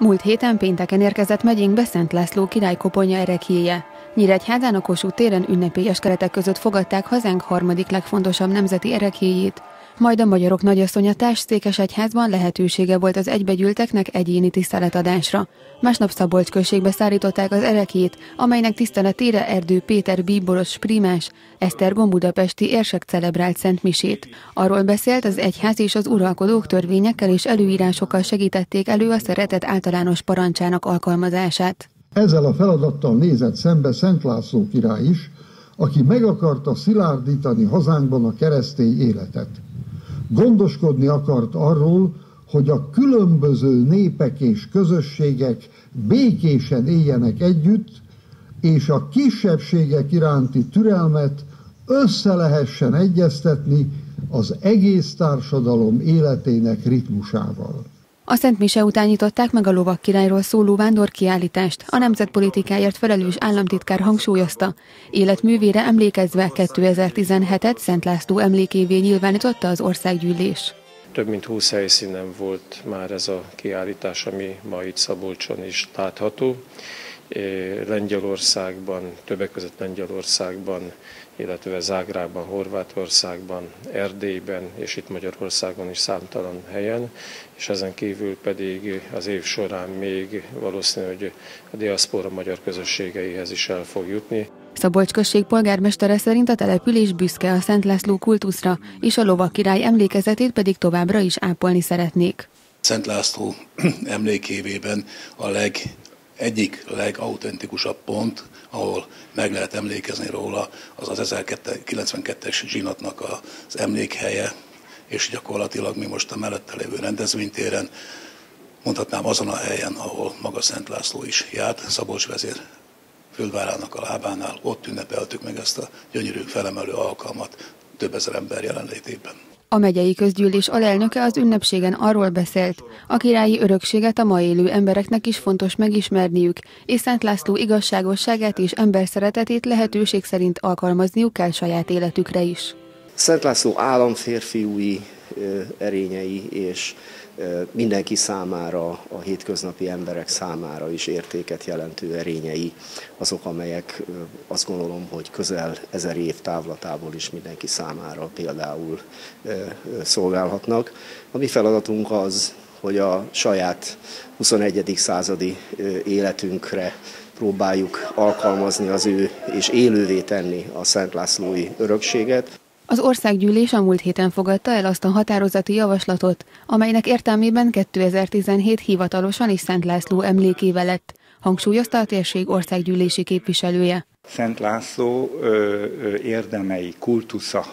Múlt héten pénteken érkezett megyénkbe Szent László király koponya erekjéje. Nyíregyházán a Kossuth téren ünnepélyes keretek között fogadták hazánk harmadik legfontosabb nemzeti erekjéjét, majd a magyarok nagyasszonya Székesegyházban lehetősége volt az egybegyűlteknek egyéni tiszteletadásra. Másnap Szabolcs községbe szállították az erekét, amelynek tiszteletére Erdő Péter bíboros primás, Esztergom budapesti érsek celebrált Szent Misét. Arról beszélt, az egyház és az uralkodók törvényekkel és előírásokkal segítették elő a szeretet általános parancsának alkalmazását. Ezzel a feladattal nézett szembe Szent László király is, aki meg akarta szilárdítani hazánkban a keresztény életet. Gondoskodni akart arról, hogy a különböző népek és közösségek békésen éljenek együtt, és a kisebbségek iránti türelmet össze lehessen egyeztetni az egész társadalom életének ritmusával. A Szent Mise után nyitották meg a lovak királyról szóló vándorkiállítást. A nemzetpolitikáért felelős államtitkár hangsúlyozta. Életművére emlékezve 2017-et Szent László emlékévé nyilvánította az országgyűlés. Több mint 20 helyszínen volt már ez a kiállítás, ami ma itt Szabolcson is látható. Lengyelországban, többek között Lengyelországban, illetve Zágrában, Horvátországban, Erdélyben és itt Magyarországon is számtalan helyen, és ezen kívül pedig az év során még valószínű, hogy a diaszpora magyar közösségeihez is el fog jutni. Szabolcs község polgármestere szerint a település büszke a Szent László kultuszra, és a lovak király emlékezetét pedig továbbra is ápolni szeretnék. Szent László emlékévében a leg egyik legautentikusabb pont, ahol meg lehet emlékezni róla, az az 1092-es zsinatnak az emlékhelye, és gyakorlatilag mi most a mellette lévő rendezvénytéren, mondhatnám azon a helyen, ahol maga Szent László is járt, Szabolcs vezér földvárának a lábánál, ott ünnepeltük meg ezt a gyönyörű felemelő alkalmat több ezer ember jelenlétében. A megyei közgyűlés alelnöke az ünnepségen arról beszélt, a királyi örökséget a ma élő embereknek is fontos megismerniük, és Szent László igazságosságát és emberszeretetét lehetőség szerint alkalmazniuk kell saját életükre is. Szent László államférfiúi erényei és mindenki számára, a hétköznapi emberek számára is értéket jelentő erényei, azok, amelyek azt gondolom, hogy közel ezer év távlatából is mindenki számára például szolgálhatnak. A mi feladatunk az, hogy a saját 21. századi életünkre próbáljuk alkalmazni az ő és élővé tenni a Szent Lászlói örökséget. Az országgyűlés a múlt héten fogadta el azt a határozati javaslatot, amelynek értelmében 2017 hivatalosan is Szent László emlékével lett, hangsúlyozta a térség országgyűlési képviselője. Szent László ö, ö, érdemei, kultusza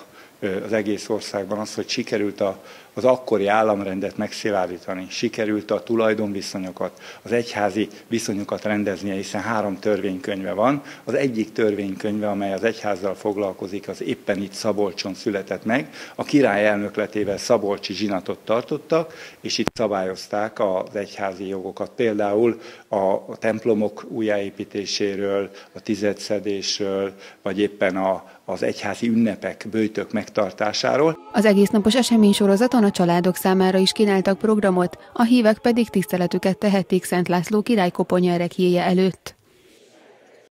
az egész országban az, hogy sikerült a, az akkori államrendet megszilárdítani, sikerült a tulajdonviszonyokat, az egyházi viszonyokat rendeznie, hiszen három törvénykönyve van. Az egyik törvénykönyve, amely az egyházzal foglalkozik, az éppen itt Szabolcson született meg. A király elnökletével Szabolcsi zsinatot tartottak, és itt szabályozták az egyházi jogokat. Például a templomok újjáépítéséről, a tizedszedésről, vagy éppen a, az egyházi ünnepek, bőjtök megtartásáról. Az egész napos esemény sorozaton a családok számára is kínáltak programot, a hívek pedig tiszteletüket tehették Szent László király koponya előtt.